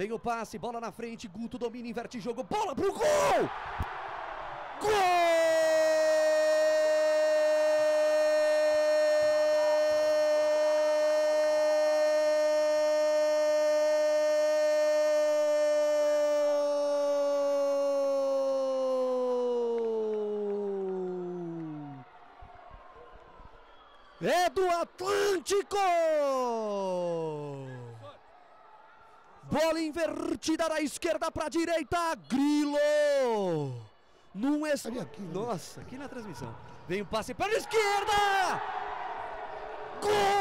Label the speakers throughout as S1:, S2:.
S1: Vem o passe, bola na frente, Guto domina, inverte jogo, bola pro gol! Gol! É do Atlântico! Bola invertida da esquerda para a direita, Grilo! Num es...
S2: Aqui, né?
S1: Nossa, aqui na transmissão. Vem o passe para a esquerda! Gol!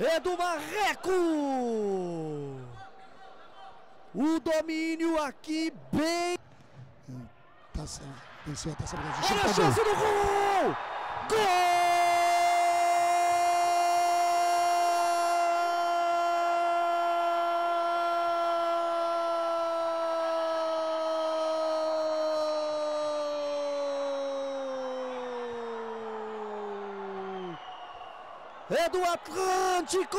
S1: É do Marreco! O domínio aqui bem.
S2: Taça, venceu a Taça.
S1: Olha a chance do gol! Gol! É do Atlântico!